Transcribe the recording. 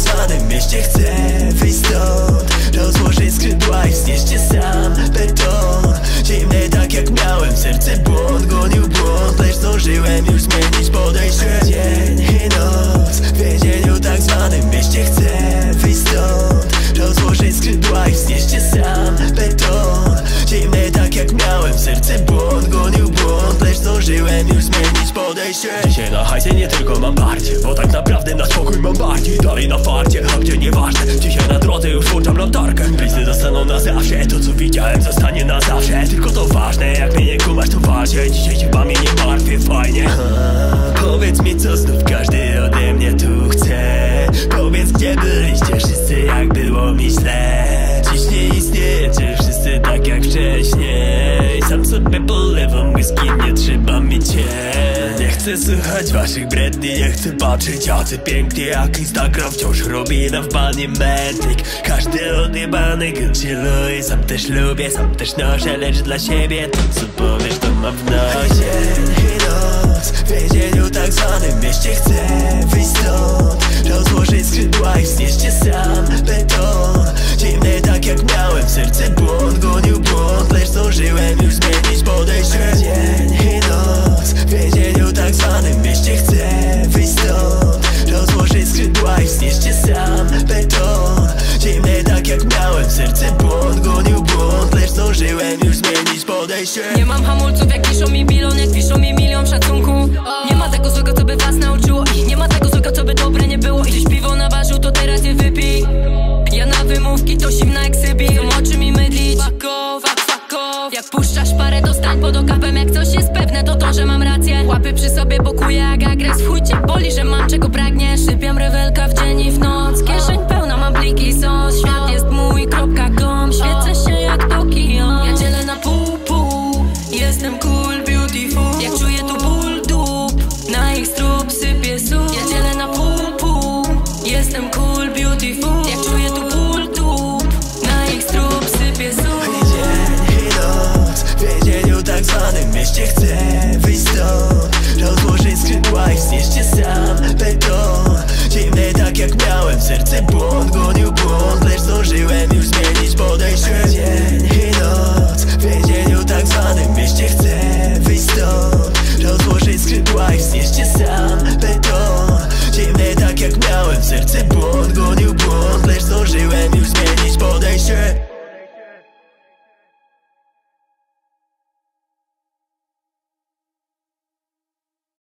zwanym mieście chcę wyjść stąd. Rozłożyć skrzydła i wznieść się sam beton. Zimny tak jak miałem, serce błąd Gonił błąd, lecz zdążyłem już zmienić podejście Dzisiaj na hajsie nie tylko mam bardziej Bo tak naprawdę na spokój mam bardziej. Dalej na farcie, a gdzie nieważne. Dzisiaj na drodze już włączam latarkę. Bliscy zostaną na zawsze To co widziałem zostanie na zawsze. Tylko to ważne, jak mnie nie kumasz to wazie Dzisiaj się chcę słuchać waszych bredni, nie chcę patrzeć jacy pięknie Jak Instagram wciąż robi na wbanie metrik Każdy odjebany Louis Sam też lubię, sam też noszę, lecz dla siebie To co powiesz to mam w nosie. Dzień i noc w więzieniu tak zwanym mieście chcę się. Nie mam hamulców jak piszą mi bilon, jak piszą mi milion szacunku. Nie ma tego złego co by was nauczyło. I nie ma tego złego co by dobre nie było. Gdzieś piwo naważył to teraz je wypij. Ja na wymówki to zimna jak Sybir mi mydlić. Fuck off, fuck off. Jak puszczasz parę to stań pod okapem. Jak coś jest pewne to to, że mam rację. Łapy przy sobie bokuję jak agres Chuj cię boli, że mam czego pragnie. Sypiam rewelka w dzień. jestem cool, beautiful Ja czuję tu ból dup Na ich strób sypie sól. Ja dzielę na pół, pół Jestem cool, beautiful Ja czuję tu ból dup Na ich strób sypie sól. I dzień, i noc W więzieniu tak zwanym mieście chcę wyjść stąd. Rozłożyć skrzydła i wznieść się sam. jak miałem serce błąd Gonił błąd, lecz zdążyłem już zmienić podejście.